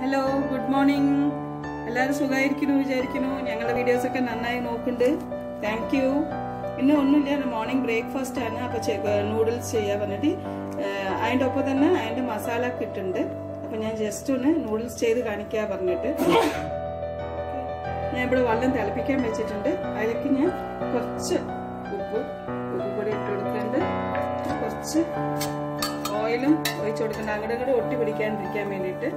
Hello good morning എല്ലാവരും സുഖമായിരിക്കുന്നു വിചാരിക്കുന്നു. ഞങ്ങളുടെ വീഡിയോസ് ഒക്കെ നന്നായി നോക്കുന്നുണ്ട്. താങ്ക് യു ഇന്ന് ഒന്നുമില്ല മോർണിംഗ് ബ്രേക്ക്ഫാസ്റ്റ് ആണ്. അപ്പോൾ നൂഡിൽസ് ചെയ്യാൻ പറഞ്ഞിട്ട് അതിന്റെ ഒപ്പം തന്നെ അതിന്റെ മസാല കിട്ടുന്നുണ്ട് അപ്പോൾ ഞാൻ ജസ്റ്റ് ഒന്ന് നൂഡിൽസ് ചെയ്ത് കാണിക്കാൻ പറഞ്ഞിട്ട്. ഞാൻ ഇവിടെ വെള്ളം തിളപ്പിക്കാൻ വെച്ചിട്ടുണ്ട്. അതിലേക്ക് ഞാൻ കുറച്ച് ഉപ്പ് ഉപ്പ് കൂടി ഇട്ട് കൊടുക്കുന്നുണ്ട് കുറച്ച് ഓയിലും ഒഴിച്ചു കൊടുക്കുന്നുണ്ട് അങ്ങോട്ട് ഇങ്ങോട്ട് ഒട്ടി പിടിക്കാണ്ടിരിക്കാൻ വേണ്ടിയിട്ട്.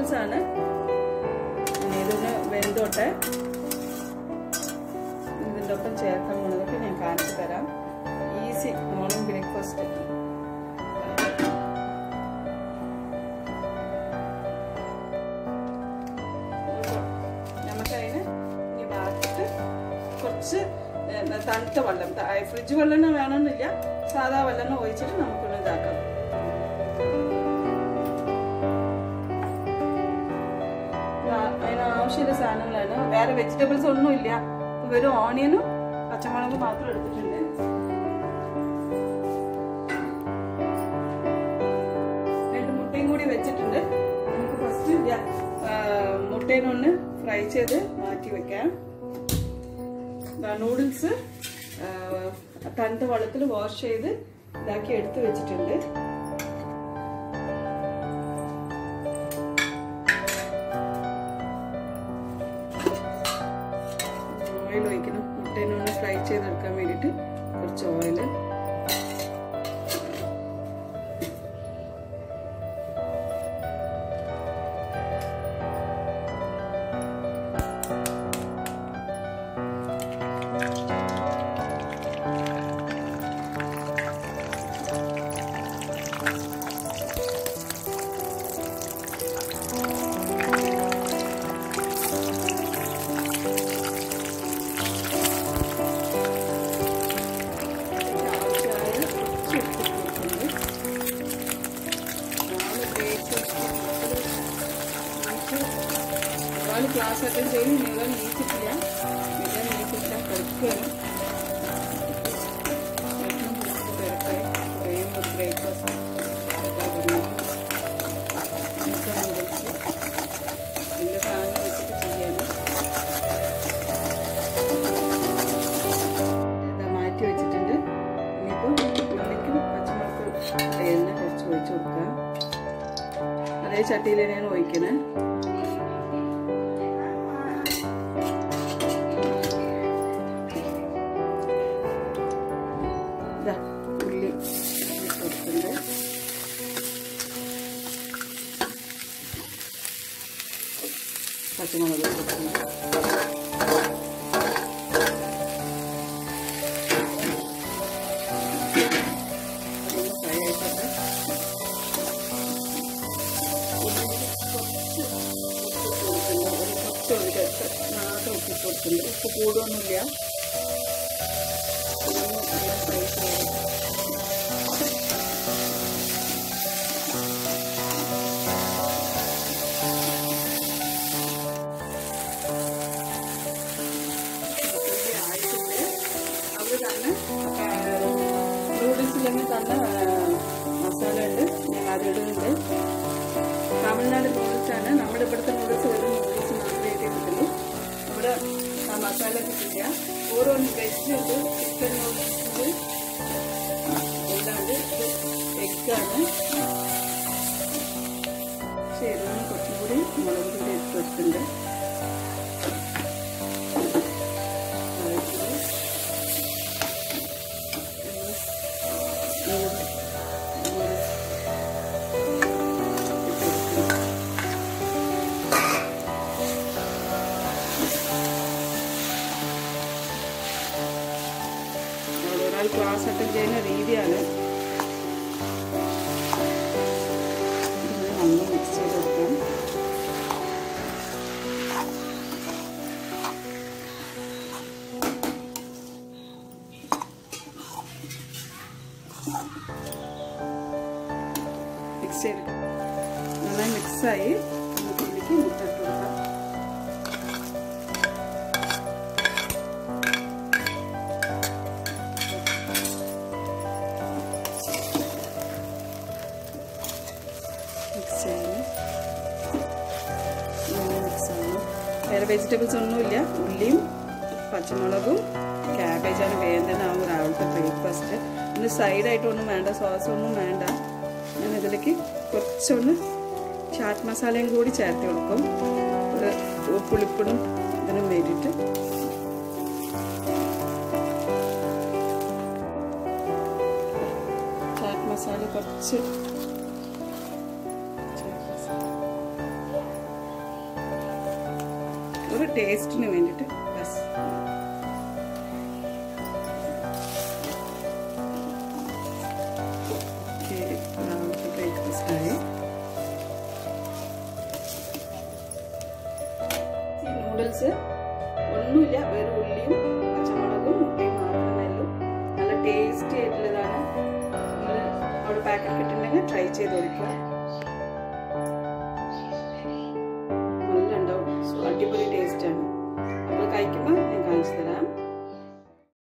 നൂഡിൽസ് ആണ്. ഇതൊന്ന് വെന്തോട്ടെ. ഇതിന്റെ ഒപ്പം ചേർക്കാൻ പോണതൊക്കെ ഞാൻ കാണിച്ചു തരാം. ഈസി മോർണിംഗ് ബ്രേക്ക്ഫാസ്റ്റ് കുറച്ച് തണുത്ത വെള്ളം. ഫ്രിഡ്ജ് വെള്ളം വേണമെന്നില്ല. സാധാ വെള്ളം ഒഴിച്ചിട്ട് നമുക്കൊന്ന് ഇതാക്കാം. ആവശ്യമുള്ള സാധനങ്ങളാണ്. വേറെ വെജിറ്റബിൾസ് ഒന്നും ഇല്ല. വെറും ഓണിയനും പച്ചമുളകും മാത്രം എടുത്തിട്ടുണ്ട്. രണ്ട് മുട്ടയും കൂടി വെച്ചിട്ടുണ്ട്. നമുക്ക് ഫസ്റ്റ് മുട്ടേനൊന്ന് ഫ്രൈ ചെയ്ത് മാറ്റി വെക്കാം. നൂഡിൽസ് തണുത്ത വെള്ളത്തിൽ വാഷ് ചെയ്ത് ഇതാക്കി എടുത്ത് വെച്ചിട്ടുണ്ട്. ഓയിൽ ഒഴിക്കണം മുട്ടേനൊന്ന് ഫ്രൈ ചെയ്തെടുക്കാൻ വേണ്ടിയിട്ട് കുറച്ച് ഓയിൽ അറ്റൻഡ് ചെയ്ത് നിങ്ങൾ നീച്ചിട്ടില്ല. എല്ലാം നീച്ചിട്ടില്ല. കിടക്കുകയാണ്. ബ്രേക്ക്ഫാസ്റ്റ് എല്ലാ സാധനം വെച്ചിട്ട് ചെയ്യാനും ഇതാ മാറ്റി വെച്ചിട്ടുണ്ട്. ഇനിയിപ്പോൾ ഉള്ളിക്കും പച്ചമുളക് എണ്ണ കുറച്ച് ഒഴിച്ച് അതേ ചട്ടിയിൽ ഞാൻ ഒഴിക്കണേ. പച്ചമുളക് ആയിക്കോട്ടെ കുറച്ച് കൊടുക്കുന്നുണ്ട് ഉപ്പ് കൂടുതലൊന്നുമില്ല ഉള്ളി ആയിട്ടുണ്ട് അവർ തന്നെ നൂഡിൽസിലെങ്കിൽ തന്നെ മസാല ഉണ്ട് ഞാൻ അത് ഇടുന്നുണ്ട് തമിഴ്നാട് നൂഡിൽസ് ആണ് നമ്മുടെ ഇവിടുത്തെ നൂഡിൽസ് വെറും നൂഡിൽസ് മാത്രമേ കിട്ടുള്ളൂ ഇവിടെ ആ മസാല കിട്ടില്ല ഓരോ വെജ് ഉണ്ട് ചിക്കൻ നൂഡിൽസ് ഉണ്ട് അല്ലാണ്ട് ഇത് എഗ്ഗാണ് ശരി കുറച്ചും കൂടി മുളക് പൊടി ഇട്ട് വെക്കുന്നുണ്ട് ഒരാൾ ക്ലാസ് അറ്റൻഡ് ചെയ്യുന്ന രീതിയാണ്. നന്നായി മിക്സ് ചെയ്ത് വെക്കാം മിക്സ് ചെയ്ത് നന്നായി മിക്സായി നമുക്ക് ഇതിലേക്ക് വേറെ വെജിറ്റബിൾസ് ഒന്നുമില്ല. ഉള്ളിയും പച്ചമുളകും ക്യാബേജാണ് വേണ്ടതാവും രാവിലത്തെ ബ്രേക്ക്ഫാസ്റ്റ് ഒന്ന് സൈഡായിട്ടൊന്നും വേണ്ട സോസ് ഒന്നും വേണ്ട. ഞാൻ ഇതിലേക്ക് കുറച്ചൊന്ന് ചാറ്റ് മസാലയും കൂടി ചേർത്ത് കൊടുക്കും. പുളിപ്പിടും ഇതിനും വേണ്ടിയിട്ട്. ചാറ്റ് മസാല കുറച്ച് ഒരു ടേസ്റ്റിന് വേണ്ടിയിട്ട് ബസ്. ബ്രേക്ക്ഫാസ്റ്റായി നൂഡിൽസ് ഒന്നുമില്ല വെറും ഉള്ളിയും പച്ചമുളകും മുട്ടയും മാത്രമേ ഉള്ളൂ. നല്ല ടേസ്റ്റി ആയിട്ടുള്ളതാണ്. നിങ്ങൾ അവിടെ പാക്കറ്റ് കിട്ടുന്നുണ്ടെങ്കിൽ ട്രൈ ചെയ്ത് കൊടുക്കുക